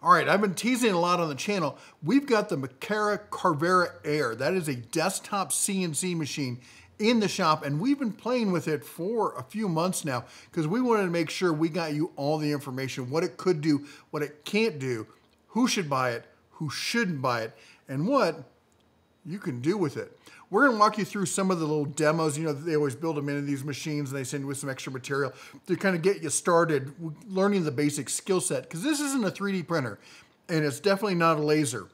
All right, I've been teasing a lot on the channel. We've got the Makera Carvera Air. That is a desktop CNC machine in the shop, and we've been playing with it for a few months now because we wanted to make sure we got you all the information, what it could do, what it can't do, who should buy it, who shouldn't buy it, and what you can do with it. We're gonna walk you through some of the little demos. You know, they always build them into these machines and they send you with some extra material to kind of get you started learning the basic skill set. Because this isn't a 3D printer and it's definitely not a laser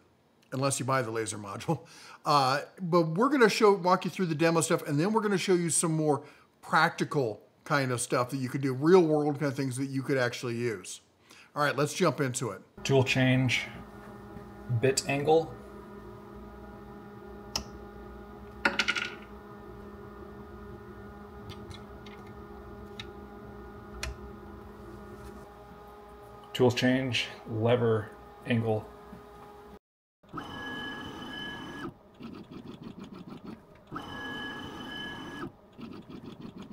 unless you buy the laser module. Uh, but we're gonna show, walk you through the demo stuff and then we're gonna show you some more practical kind of stuff that you could do, real world kind of things that you could actually use. All right, let's jump into it. Tool change, bit angle, tool change, lever, angle.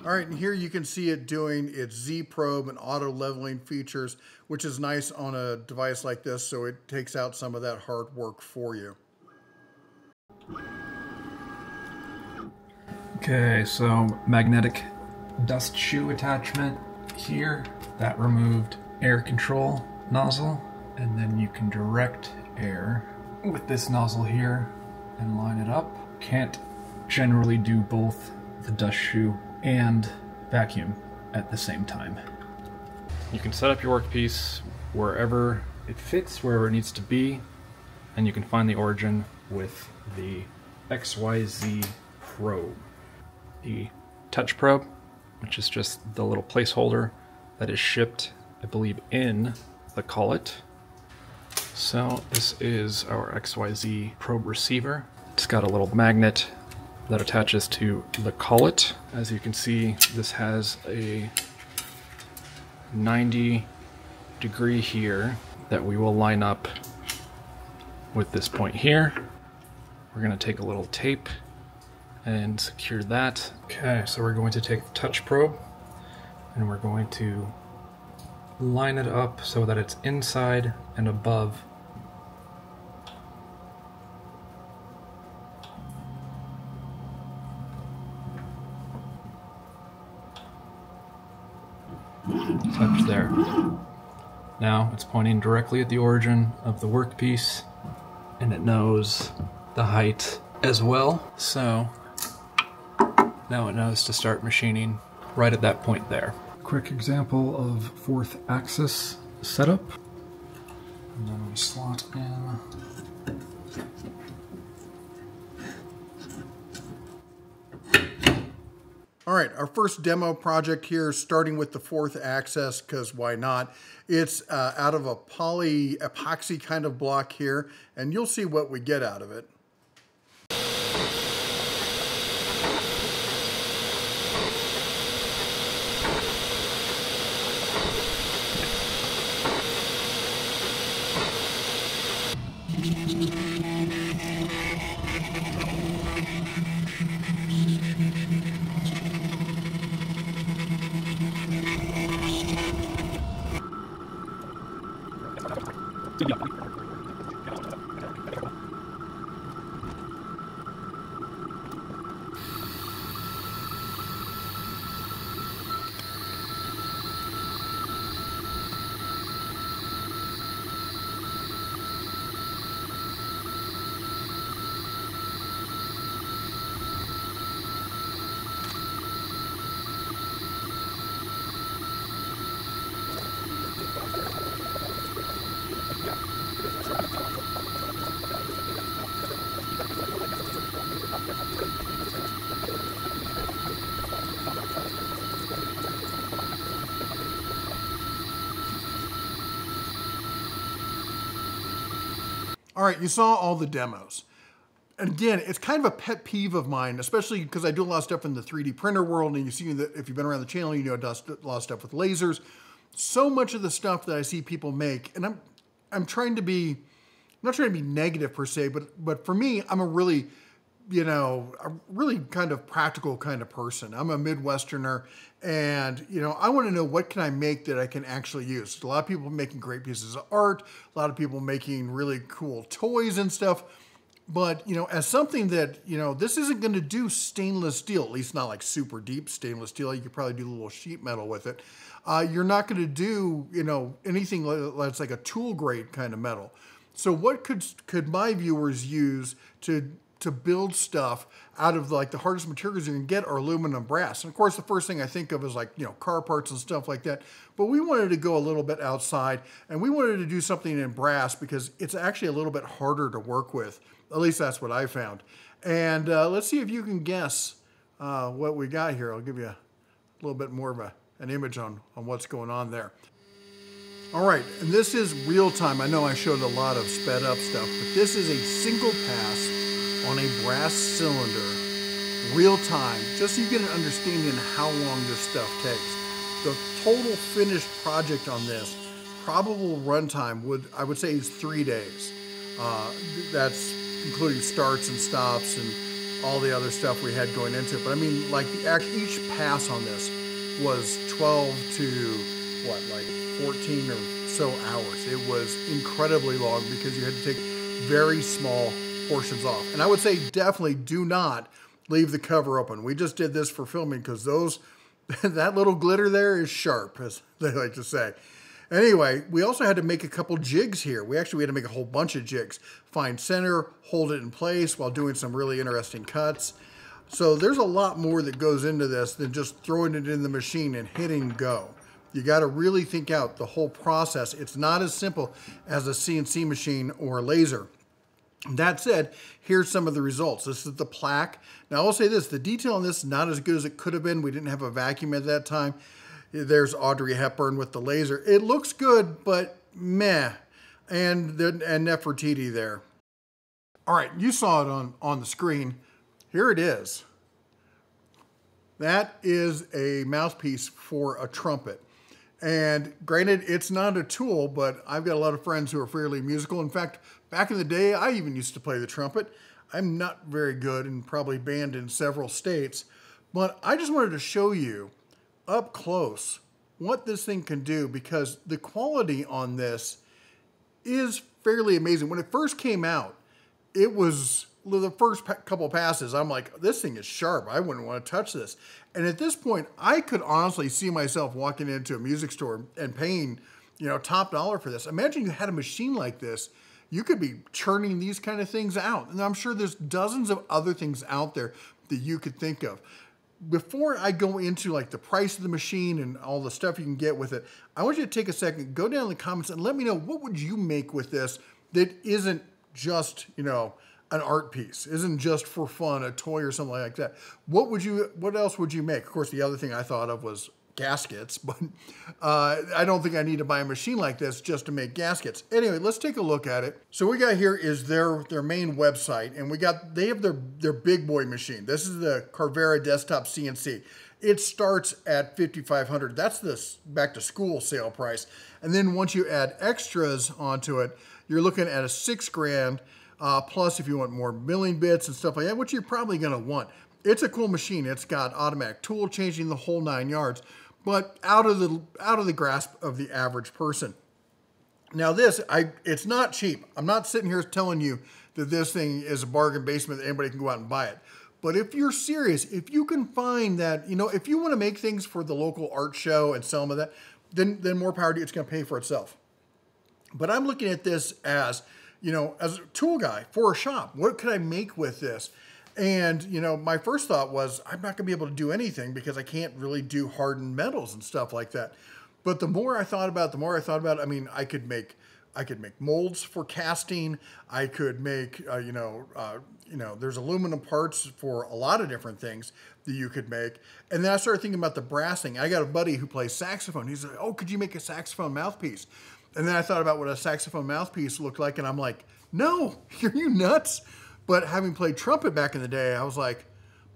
All right, and here you can see it doing its Z probe and auto leveling features, which is nice on a device like this, so it takes out some of that hard work for you. Okay, so magnetic dust shoe attachment here, that removed air control nozzle and then you can direct air with this nozzle here and line it up. Can't generally do both the dust shoe and vacuum at the same time. You can set up your workpiece wherever it fits, wherever it needs to be, and you can find the origin with the XYZ probe. The touch probe, which is just the little placeholder that is shipped I believe, in the collet. So this is our XYZ probe receiver. It's got a little magnet that attaches to the collet. As you can see, this has a 90 degree here that we will line up with this point here. We're going to take a little tape and secure that. Okay, so we're going to take the touch probe and we're going to line it up so that it's inside and above touch there. Now it's pointing directly at the origin of the workpiece and it knows the height as well. So now it knows to start machining right at that point there quick example of fourth axis setup. And then we slot in All right, our first demo project here, starting with the fourth axis, because why not? It's uh, out of a poly epoxy kind of block here, and you'll see what we get out of it. All right, you saw all the demos. And again, it's kind of a pet peeve of mine, especially because I do a lot of stuff in the 3D printer world, and you see that if you've been around the channel, you know a lot of stuff with lasers. So much of the stuff that I see people make, and I'm I'm trying to be, I'm not trying to be negative per se, but but for me, I'm a really you know, a really kind of practical kind of person. I'm a Midwesterner and, you know, I want to know what can I make that I can actually use. A lot of people making great pieces of art, a lot of people making really cool toys and stuff. But, you know, as something that, you know, this isn't going to do stainless steel, at least not like super deep stainless steel. You could probably do a little sheet metal with it. Uh, you're not going to do, you know, anything that's like a tool grade kind of metal. So what could could my viewers use to to build stuff out of like the hardest materials you can get are aluminum brass. And of course, the first thing I think of is like, you know, car parts and stuff like that. But we wanted to go a little bit outside and we wanted to do something in brass because it's actually a little bit harder to work with. At least that's what I found. And uh, let's see if you can guess uh, what we got here. I'll give you a little bit more of a, an image on, on what's going on there. All right, and this is real time. I know I showed a lot of sped up stuff, but this is a single pass on a brass cylinder, real time, just so you get an understanding of how long this stuff takes. The total finished project on this, probable runtime would, I would say is three days. Uh, that's including starts and stops and all the other stuff we had going into it. But I mean, like the, each pass on this was 12 to what, like 14 or so hours. It was incredibly long because you had to take very small portions off. And I would say definitely do not leave the cover open. We just did this for filming because those, that little glitter there is sharp, as they like to say. Anyway, we also had to make a couple jigs here. We actually had to make a whole bunch of jigs. Find center, hold it in place while doing some really interesting cuts. So there's a lot more that goes into this than just throwing it in the machine and hitting go. You got to really think out the whole process. It's not as simple as a CNC machine or a laser. That said, here's some of the results. This is the plaque. Now I'll say this, the detail on this is not as good as it could have been. We didn't have a vacuum at that time. There's Audrey Hepburn with the laser. It looks good, but meh. And, the, and Nefertiti there. All right, you saw it on, on the screen. Here it is. That is a mouthpiece for a trumpet. And granted, it's not a tool, but I've got a lot of friends who are fairly musical. In fact, back in the day, I even used to play the trumpet. I'm not very good and probably banned in several states, but I just wanted to show you up close what this thing can do because the quality on this is fairly amazing. When it first came out, it was the first couple passes. I'm like, this thing is sharp. I wouldn't want to touch this. And at this point, I could honestly see myself walking into a music store and paying, you know, top dollar for this. Imagine you had a machine like this. You could be churning these kind of things out. And I'm sure there's dozens of other things out there that you could think of before I go into like the price of the machine and all the stuff you can get with it, I want you to take a second, go down in the comments and let me know what would you make with this that isn't just, you know, an art piece, isn't just for fun, a toy or something like that. What would you, what else would you make? Of course, the other thing I thought of was gaskets, but uh, I don't think I need to buy a machine like this just to make gaskets. Anyway, let's take a look at it. So we got here is their their main website, and we got they have their their big boy machine. This is the Carvera Desktop CNC. It starts at 5500 That's the back to school sale price. And then once you add extras onto it, you're looking at a six grand, uh, plus if you want more milling bits and stuff like that, which you're probably gonna want. It's a cool machine. It's got automatic tool changing the whole nine yards but out of the out of the grasp of the average person. Now this, I it's not cheap. I'm not sitting here telling you that this thing is a bargain basement that anybody can go out and buy it. But if you're serious, if you can find that, you know, if you want to make things for the local art show and sell them at that, then then more power to you. It's going to pay for itself. But I'm looking at this as, you know, as a tool guy for a shop. What could I make with this? And, you know, my first thought was, I'm not going to be able to do anything because I can't really do hardened metals and stuff like that. But the more I thought about it, the more I thought about it, I mean, I could make, I could make molds for casting. I could make, uh, you know, uh, you know, there's aluminum parts for a lot of different things that you could make. And then I started thinking about the brassing. I got a buddy who plays saxophone. He's like, oh, could you make a saxophone mouthpiece? And then I thought about what a saxophone mouthpiece looked like, and I'm like, no, are you nuts? But having played trumpet back in the day, I was like,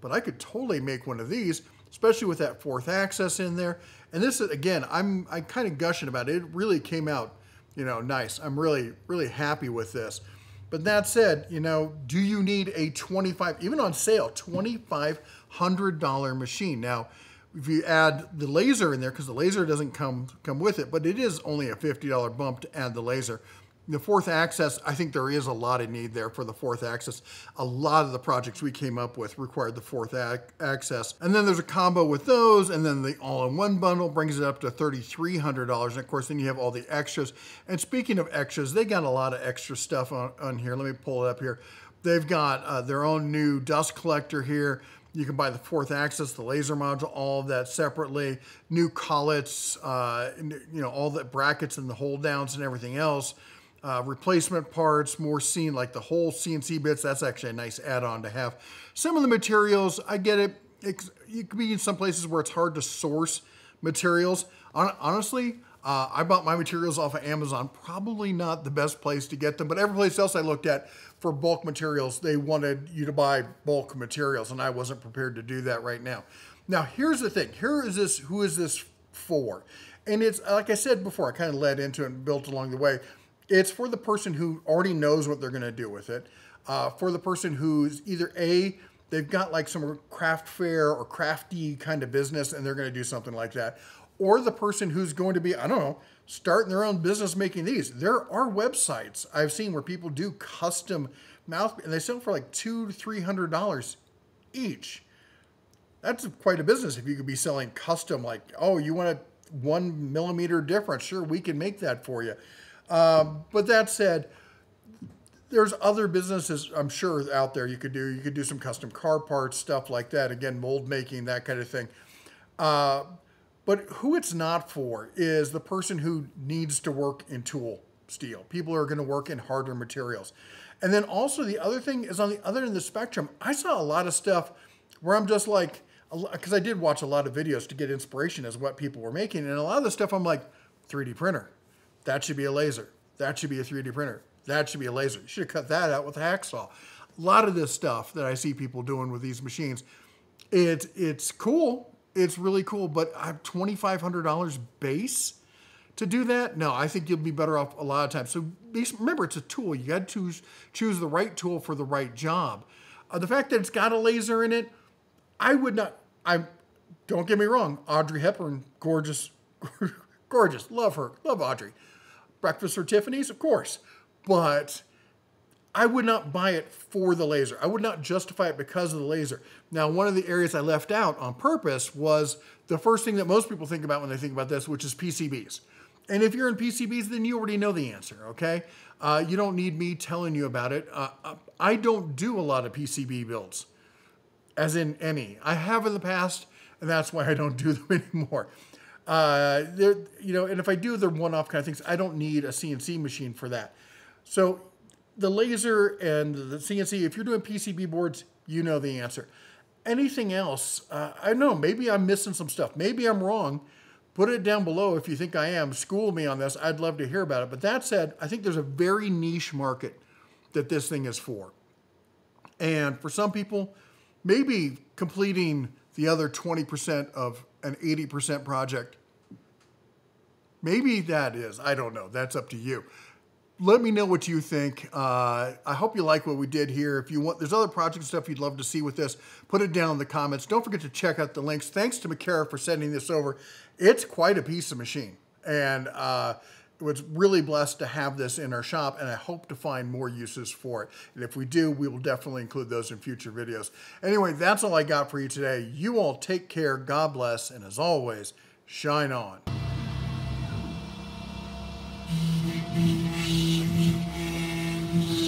but I could totally make one of these, especially with that fourth axis in there. And this again, I'm, I'm kind of gushing about it. It really came out, you know, nice. I'm really, really happy with this. But that said, you know, do you need a 25, even on sale, $2,500 machine? Now, if you add the laser in there, because the laser doesn't come come with it, but it is only a $50 bump to add the laser. The fourth axis, I think there is a lot of need there for the fourth axis. A lot of the projects we came up with required the fourth axis. And then there's a combo with those, and then the all-in-one bundle brings it up to $3,300. And of course, then you have all the extras. And speaking of extras, they got a lot of extra stuff on, on here. Let me pull it up here. They've got uh, their own new dust collector here. You can buy the fourth axis, the laser module, all of that separately. New collets, uh, you know, all the brackets and the hold downs and everything else uh, replacement parts, more seen like the whole CNC bits. That's actually a nice add-on to have. Some of the materials, I get it. it you could be in some places where it's hard to source materials. honestly, uh, I bought my materials off of Amazon. Probably not the best place to get them, but every place else I looked at for bulk materials, they wanted you to buy bulk materials, and I wasn't prepared to do that right now. Now, here's the thing. Here is this. Who is this for? And it's like I said before. I kind of led into it and built along the way. It's for the person who already knows what they're going to do with it. Uh, for the person who's either A, they've got like some craft fair or crafty kind of business and they're going to do something like that. Or the person who's going to be, I don't know, starting their own business making these. There are websites I've seen where people do custom mouth and they sell for like two to three hundred dollars each. That's quite a business if you could be selling custom, like, oh, you want a one millimeter difference. Sure, we can make that for you. Um, but that said, there's other businesses I'm sure out there you could do. You could do some custom car parts, stuff like that. Again, mold making, that kind of thing. Uh, but who it's not for is the person who needs to work in tool steel. People are going to work in harder materials. And then also the other thing is on the other end of the spectrum, I saw a lot of stuff where I'm just like, because I did watch a lot of videos to get inspiration as what people were making. And a lot of the stuff I'm like, 3D printer. That should be a laser. That should be a 3D printer. That should be a laser. You should have cut that out with a hacksaw. A lot of this stuff that I see people doing with these machines, it's it's cool. It's really cool, but I have $2,500 base to do that. No, I think you'll be better off a lot of times. So remember, it's a tool. You got to choose, choose the right tool for the right job. Uh, the fact that it's got a laser in it, I would not. I don't get me wrong. Audrey Hepburn, gorgeous, gorgeous. Love her. Love Audrey breakfast for Tiffany's, of course, but I would not buy it for the laser. I would not justify it because of the laser. Now, one of the areas I left out on purpose was the first thing that most people think about when they think about this, which is PCBs. And if you're in PCBs, then you already know the answer, okay? Uh, you don't need me telling you about it. Uh, uh I don't do a lot of PCB builds, as in any. I have in the past, and that's why I don't do them anymore. Uh, you know, and if I do the one-off kind of things, I don't need a CNC machine for that. So the laser and the CNC, if you're doing PCB boards, you know the answer. Anything else, uh, I know, maybe I'm missing some stuff. Maybe I'm wrong. Put it down below if you think I am. School me on this. I'd love to hear about it. But that said, I think there's a very niche market that this thing is for. And for some people, maybe completing the other 20% of an 80% project. Maybe that is. I don't know. That's up to you. Let me know what you think. Uh, I hope you like what we did here. If you want, there's other project stuff you'd love to see with this, put it down in the comments. Don't forget to check out the links. Thanks to Makera for sending this over. It's quite a piece of machine. And uh, was really blessed to have this in our shop and I hope to find more uses for it. And if we do, we will definitely include those in future videos. Anyway, that's all I got for you today. You all take care, God bless, and as always, shine on. Mm-hmm.